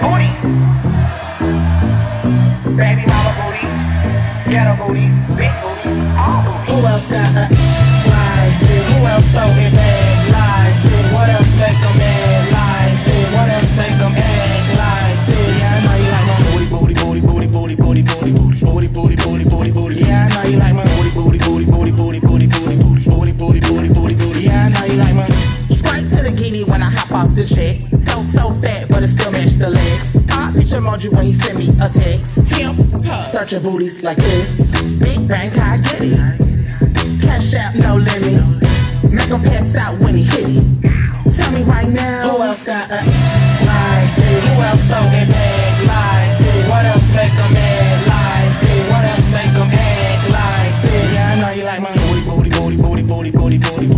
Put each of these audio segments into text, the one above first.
Booty. Baby mama booty. Ghetto booty. Big booty. All booty. Who else got a like this? Who else so talking bad like this? What else make them mad like this? What else make them act like this? Yeah, I know you like my booty, booty, booty, booty, booty, booty, booty, booty, booty, booty, booty, booty, booty. Yeah, I know you like my booty, booty, booty, booty, booty, booty, booty, booty, booty, booty, booty, booty, booty. Yeah, I know you like my. Sprite to the guinea when I hop off the jet. So fat, but it still matched the legs. Pop picture emoji when he send me a text. Him, her. Searching booties like this. Big bang, high kitty. Cash out, no limit. Make him pass out when he hit it. Tell me right now. Who else got a like this? Who else throwing bad like this? What else make them act like this? What else make act like this? Yeah, I know you like my booty, booty, booty, booty, booty, booty.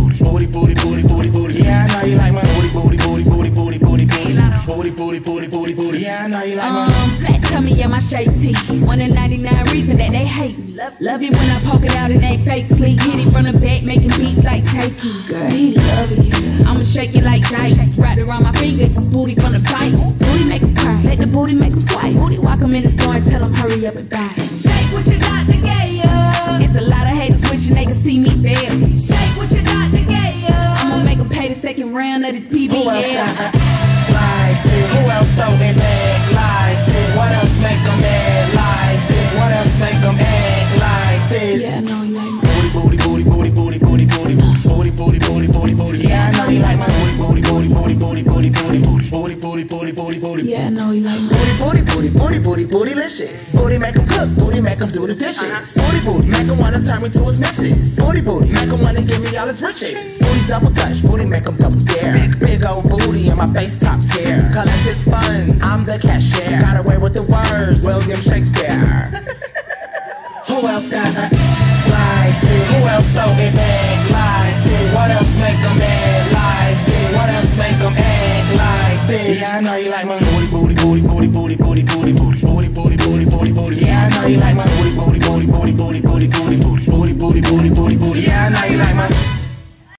Booty, booty, booty, booty, booty. Yeah, I know you like my. Um, flat tummy, yeah, my shake tee. One in 99 reason that they hate me. Love, love it when I poke it out and they fake sleep. Hit it from the back, making beats like takey. Girl, he love it. I'ma shake it like dice. Wrapped around my finger, booty from the pipe. Booty make him cry, let the booty make him swipe. Booty walk him in the store and tell him hurry up and buy. Shake what you got to get It's a lot of haters wishing they could see me fail. Shake what you got to get I'ma make him pay the second round of this Who else PBL. Who else don't they booty, booty, booty, booty. Yeah, I know you like me. Booty, booty, booty, booty, booty, bootylicious. Booty make 'em cook, booty make 'em do the dishes. Uh-huh. Booty, booty, make 'em wanna turn me to his missus. Booty, booty, make 'em wanna give me all his riches. Booty double touch, booty make 'em double dare. Big old booty in my face top tier. Collect his funds, I'm the cashier. Got away with the words, William Shakespeare. Booty, booty, booty,